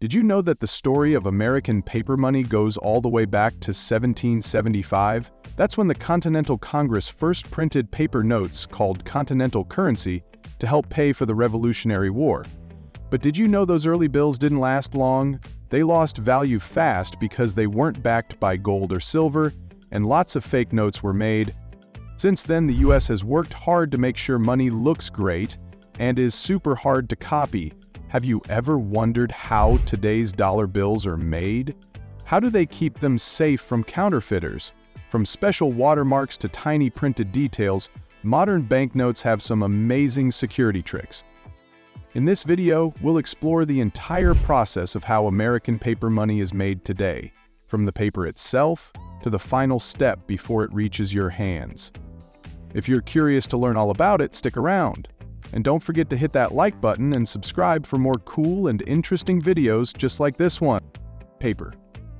Did you know that the story of American paper money goes all the way back to 1775? That's when the Continental Congress first printed paper notes called Continental currency to help pay for the Revolutionary War. But did you know those early bills didn't last long? They lost value fast because they weren't backed by gold or silver, and lots of fake notes were made. Since then, the US has worked hard to make sure money looks great and is super hard to copy, have you ever wondered how today's dollar bills are made? How do they keep them safe from counterfeiters? From special watermarks to tiny printed details, modern banknotes have some amazing security tricks. In this video, we'll explore the entire process of how American paper money is made today, from the paper itself to the final step before it reaches your hands. If you're curious to learn all about it, stick around. And don't forget to hit that like button and subscribe for more cool and interesting videos just like this one. Paper.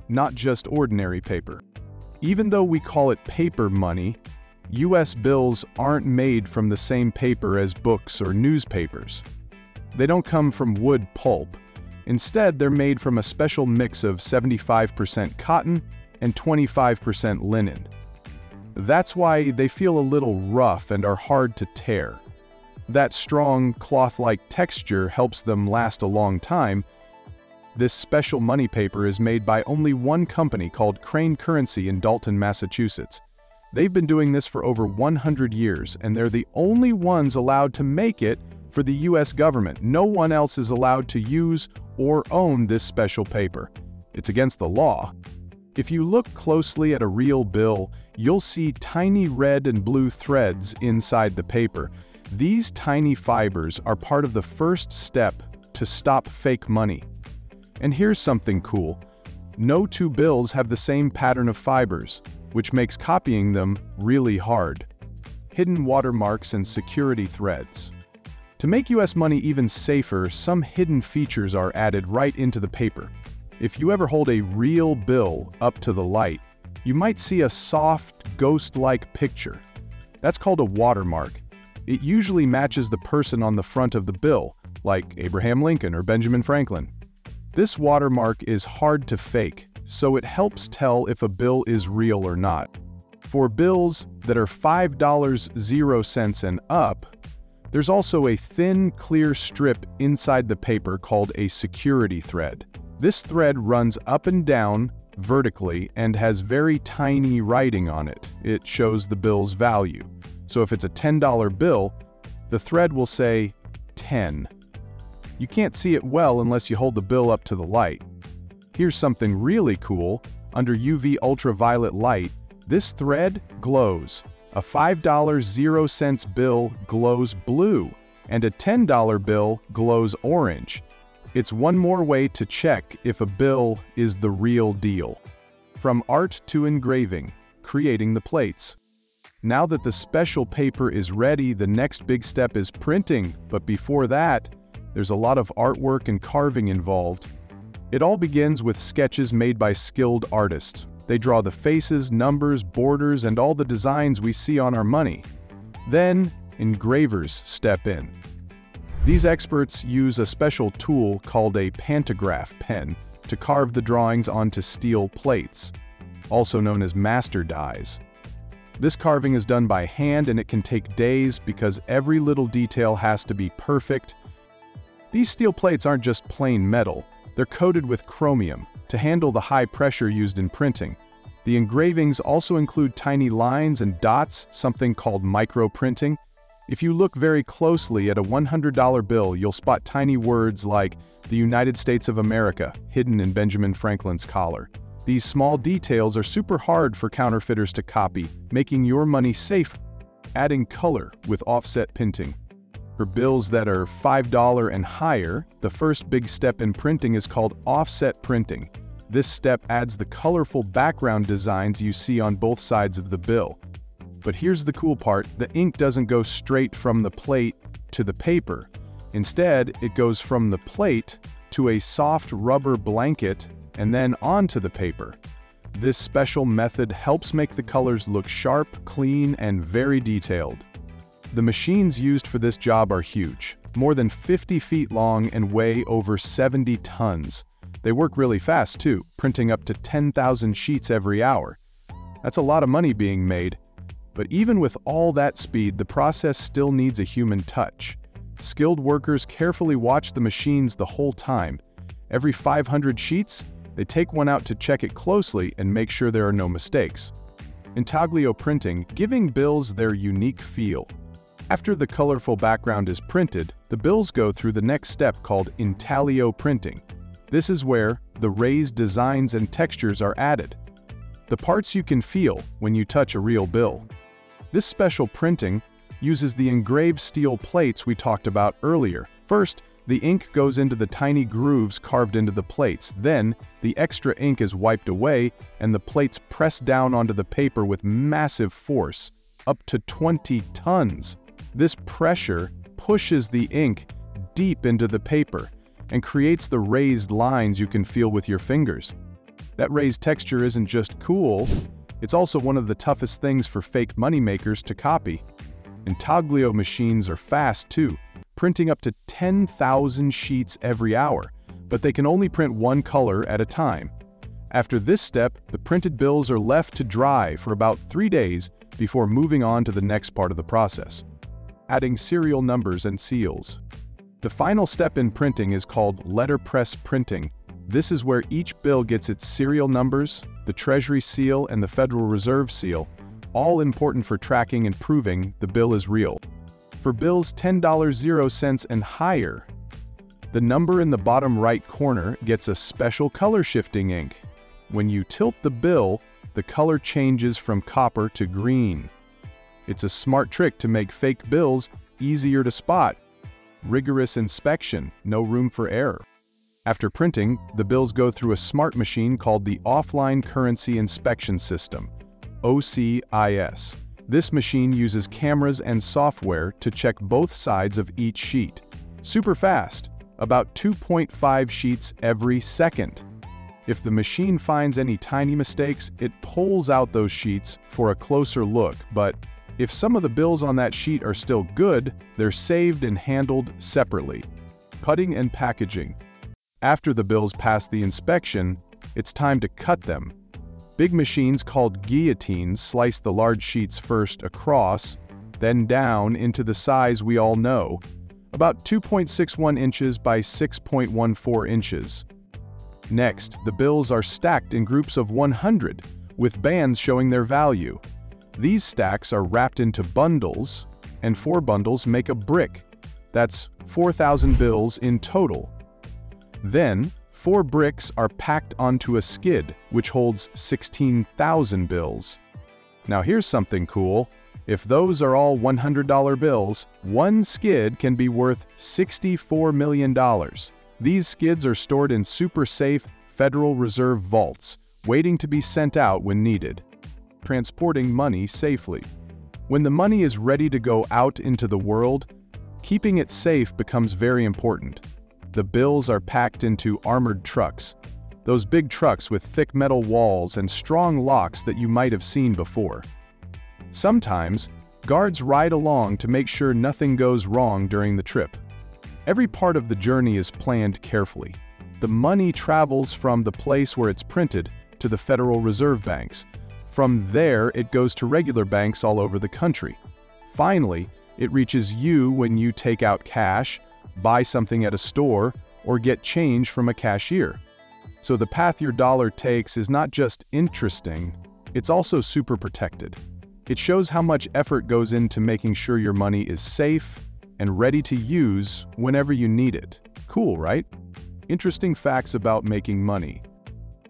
Not just ordinary paper. Even though we call it paper money, US bills aren't made from the same paper as books or newspapers. They don't come from wood pulp. Instead, they're made from a special mix of 75% cotton and 25% linen. That's why they feel a little rough and are hard to tear. That strong, cloth-like texture helps them last a long time. This special money paper is made by only one company called Crane Currency in Dalton, Massachusetts. They've been doing this for over 100 years, and they're the only ones allowed to make it for the US government. No one else is allowed to use or own this special paper. It's against the law. If you look closely at a real bill, you'll see tiny red and blue threads inside the paper. These tiny fibers are part of the first step to stop fake money. And here's something cool. No two bills have the same pattern of fibers, which makes copying them really hard. Hidden watermarks and security threads. To make US money even safer, some hidden features are added right into the paper. If you ever hold a real bill up to the light, you might see a soft, ghost-like picture. That's called a watermark, it usually matches the person on the front of the bill, like Abraham Lincoln or Benjamin Franklin. This watermark is hard to fake, so it helps tell if a bill is real or not. For bills that are $5.00 and up, there's also a thin, clear strip inside the paper called a security thread. This thread runs up and down vertically and has very tiny writing on it. It shows the bill's value. So if it's a $10 bill, the thread will say 10. You can't see it well unless you hold the bill up to the light. Here's something really cool. Under UV ultraviolet light, this thread glows. A $5 zero cents bill glows blue, and a $10 bill glows orange. It's one more way to check if a bill is the real deal. From art to engraving, creating the plates. Now that the special paper is ready, the next big step is printing, but before that, there's a lot of artwork and carving involved. It all begins with sketches made by skilled artists. They draw the faces, numbers, borders, and all the designs we see on our money. Then, engravers step in. These experts use a special tool called a pantograph pen to carve the drawings onto steel plates, also known as master dies. This carving is done by hand and it can take days because every little detail has to be perfect. These steel plates aren't just plain metal, they're coated with chromium to handle the high pressure used in printing. The engravings also include tiny lines and dots, something called microprinting. If you look very closely at a $100 bill, you'll spot tiny words like the United States of America hidden in Benjamin Franklin's collar. These small details are super hard for counterfeiters to copy, making your money safe. Adding color with offset printing. For bills that are $5 and higher, the first big step in printing is called offset printing. This step adds the colorful background designs you see on both sides of the bill. But here's the cool part, the ink doesn't go straight from the plate to the paper. Instead, it goes from the plate to a soft rubber blanket and then onto the paper. This special method helps make the colors look sharp, clean, and very detailed. The machines used for this job are huge, more than 50 feet long and weigh over 70 tons. They work really fast too, printing up to 10,000 sheets every hour. That's a lot of money being made. But even with all that speed, the process still needs a human touch. Skilled workers carefully watch the machines the whole time. Every 500 sheets, they take one out to check it closely and make sure there are no mistakes. Intaglio printing, giving bills their unique feel. After the colorful background is printed, the bills go through the next step called intaglio printing. This is where the raised designs and textures are added. The parts you can feel when you touch a real bill. This special printing uses the engraved steel plates we talked about earlier. First, the ink goes into the tiny grooves carved into the plates. Then, the extra ink is wiped away and the plates press down onto the paper with massive force, up to 20 tons. This pressure pushes the ink deep into the paper and creates the raised lines you can feel with your fingers. That raised texture isn't just cool, it's also one of the toughest things for fake moneymakers to copy. Intaglio machines are fast too, printing up to 10,000 sheets every hour, but they can only print one color at a time. After this step, the printed bills are left to dry for about three days before moving on to the next part of the process. Adding serial numbers and seals. The final step in printing is called letterpress printing. This is where each bill gets its serial numbers, the Treasury seal, and the Federal Reserve seal, all important for tracking and proving the bill is real. For bills $10.00 and higher, the number in the bottom right corner gets a special color shifting ink. When you tilt the bill, the color changes from copper to green. It's a smart trick to make fake bills easier to spot rigorous inspection, no room for error. After printing, the bills go through a smart machine called the Offline Currency Inspection System, OCIS. This machine uses cameras and software to check both sides of each sheet. Super fast, about 2.5 sheets every second. If the machine finds any tiny mistakes, it pulls out those sheets for a closer look, but if some of the bills on that sheet are still good, they're saved and handled separately. Cutting and packaging. After the bills pass the inspection, it's time to cut them. Big machines called guillotines slice the large sheets first across, then down into the size we all know, about 2.61 inches by 6.14 inches. Next, the bills are stacked in groups of 100, with bands showing their value. These stacks are wrapped into bundles, and four bundles make a brick. That's 4,000 bills in total. Then, four bricks are packed onto a skid, which holds 16,000 bills. Now here's something cool. If those are all $100 bills, one skid can be worth $64 million. These skids are stored in super safe Federal Reserve vaults, waiting to be sent out when needed transporting money safely. When the money is ready to go out into the world, keeping it safe becomes very important. The bills are packed into armored trucks, those big trucks with thick metal walls and strong locks that you might have seen before. Sometimes, guards ride along to make sure nothing goes wrong during the trip. Every part of the journey is planned carefully. The money travels from the place where it's printed to the Federal Reserve Banks, from there, it goes to regular banks all over the country. Finally, it reaches you when you take out cash, buy something at a store, or get change from a cashier. So the path your dollar takes is not just interesting, it's also super protected. It shows how much effort goes into making sure your money is safe and ready to use whenever you need it. Cool, right? Interesting facts about making money.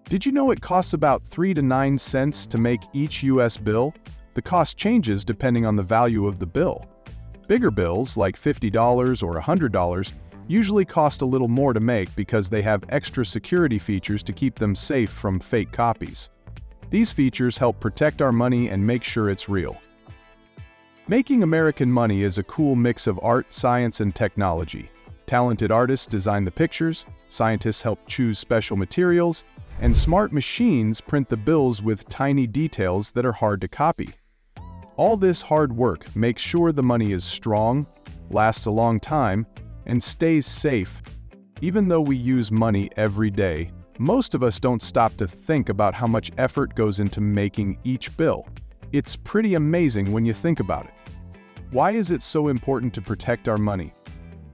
Did you know it costs about 3 to 9 cents to make each US bill? The cost changes depending on the value of the bill. Bigger bills, like $50 or $100, usually cost a little more to make because they have extra security features to keep them safe from fake copies. These features help protect our money and make sure it's real. Making American money is a cool mix of art, science, and technology. Talented artists design the pictures, scientists help choose special materials, and smart machines print the bills with tiny details that are hard to copy. All this hard work makes sure the money is strong, lasts a long time, and stays safe. Even though we use money every day, Most of us don't stop to think about how much effort goes into making each bill. It's pretty amazing when you think about it. Why is it so important to protect our money?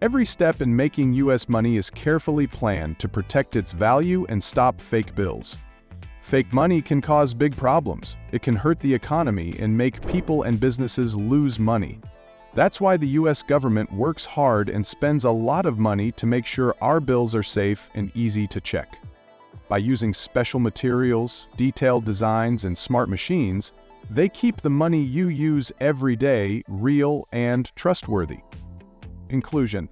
Every step in making US money is carefully planned to protect its value and stop fake bills. Fake money can cause big problems. It can hurt the economy and make people and businesses lose money. That's why the US government works hard and spends a lot of money to make sure our bills are safe and easy to check. By using special materials, detailed designs, and smart machines, they keep the money you use every day real and trustworthy. Inclusion.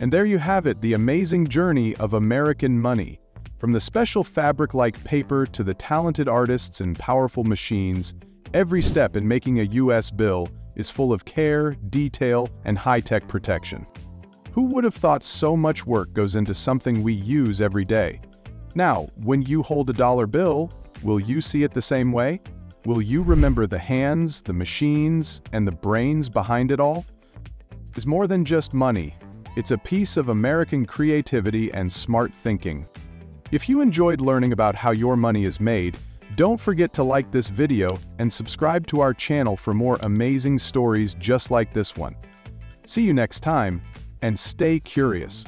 And there you have it, the amazing journey of American money. From the special fabric-like paper to the talented artists and powerful machines, every step in making a US bill is full of care, detail, and high-tech protection. Who would have thought so much work goes into something we use every day? Now, when you hold a dollar bill, will you see it the same way? Will you remember the hands, the machines, and the brains behind it all? It's more than just money. It's a piece of American creativity and smart thinking. If you enjoyed learning about how your money is made, don't forget to like this video and subscribe to our channel for more amazing stories just like this one. See you next time, and stay curious.